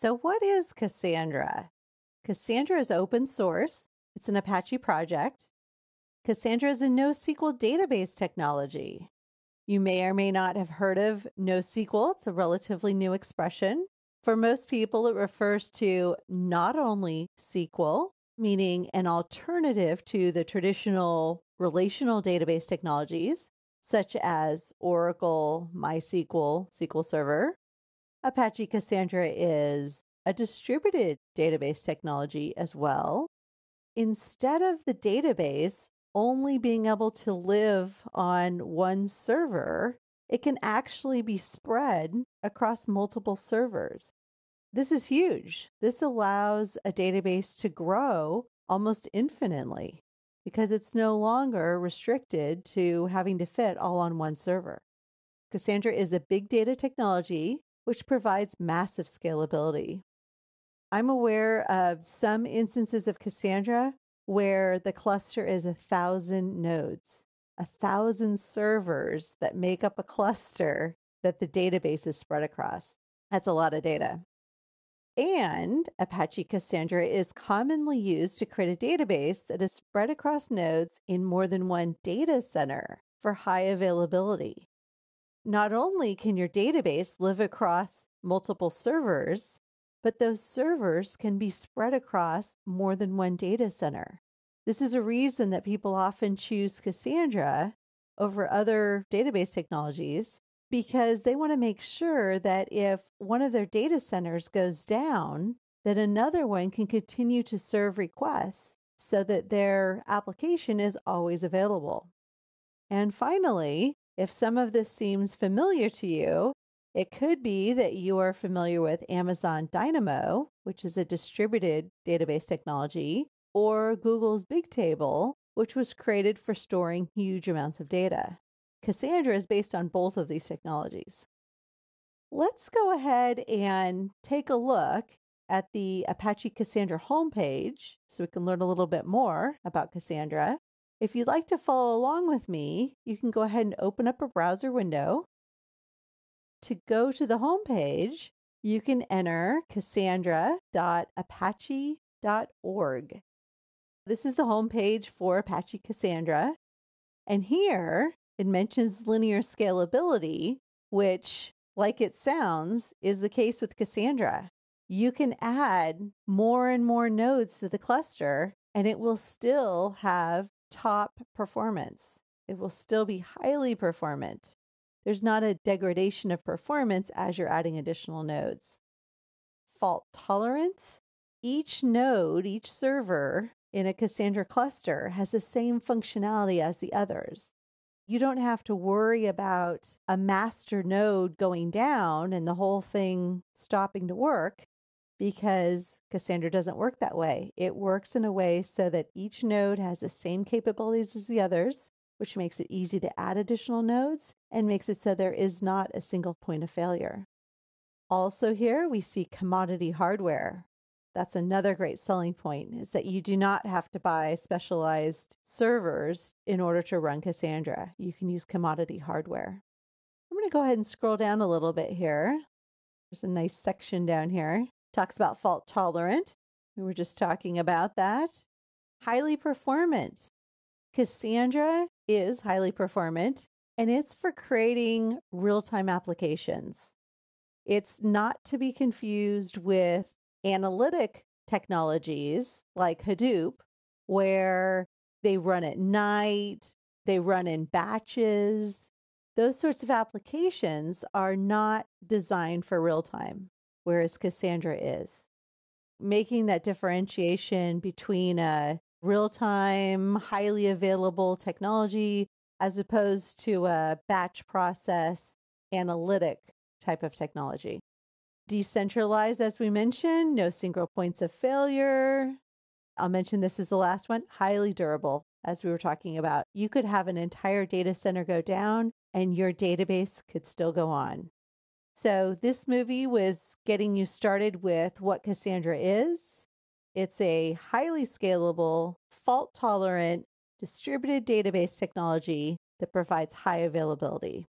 So, what is Cassandra? Cassandra is open source, it's an Apache project. Cassandra is a NoSQL database technology. You may or may not have heard of NoSQL, it's a relatively new expression. For most people, it refers to not only SQL, meaning an alternative to the traditional relational database technologies, such as Oracle, MySQL, SQL Server. Apache Cassandra is a distributed database technology as well. Instead of the database only being able to live on one server, it can actually be spread across multiple servers. This is huge. This allows a database to grow almost infinitely because it's no longer restricted to having to fit all on one server. Cassandra is a big data technology which provides massive scalability. I'm aware of some instances of Cassandra where the cluster is a thousand nodes, a thousand servers that make up a cluster that the database is spread across. That's a lot of data. And Apache Cassandra is commonly used to create a database that is spread across nodes in more than one data center for high availability. Not only can your database live across multiple servers, but those servers can be spread across more than one data center. This is a reason that people often choose Cassandra over other database technologies because they want to make sure that if one of their data centers goes down, that another one can continue to serve requests so that their application is always available. And finally, if some of this seems familiar to you, it could be that you are familiar with Amazon Dynamo, which is a distributed database technology, or Google's Bigtable, which was created for storing huge amounts of data. Cassandra is based on both of these technologies. Let's go ahead and take a look at the Apache Cassandra homepage so we can learn a little bit more about Cassandra. If you'd like to follow along with me, you can go ahead and open up a browser window. To go to the home page, you can enter cassandra.apache.org. This is the home page for Apache Cassandra. And here it mentions linear scalability, which, like it sounds, is the case with Cassandra. You can add more and more nodes to the cluster, and it will still have top performance. It will still be highly performant. There's not a degradation of performance as you're adding additional nodes. Fault tolerance. Each node, each server in a Cassandra cluster has the same functionality as the others you don't have to worry about a master node going down and the whole thing stopping to work because Cassandra doesn't work that way. It works in a way so that each node has the same capabilities as the others, which makes it easy to add additional nodes and makes it so there is not a single point of failure. Also, here we see commodity hardware. That's another great selling point is that you do not have to buy specialized servers in order to run Cassandra. You can use commodity hardware. I'm going to go ahead and scroll down a little bit here. There's a nice section down here. Talks about fault tolerant. We were just talking about that. Highly performant. Cassandra is highly performant and it's for creating real time applications. It's not to be confused with analytic technologies like Hadoop, where they run at night, they run in batches. Those sorts of applications are not designed for real time, whereas Cassandra is. Making that differentiation between a real time, highly available technology as opposed to a batch process analytic type of technology. Decentralized, as we mentioned, no single points of failure. I'll mention this is the last one highly durable, as we were talking about. You could have an entire data center go down and your database could still go on. So, this movie was getting you started with what Cassandra is. It's a highly scalable, fault tolerant, distributed database technology that provides high availability.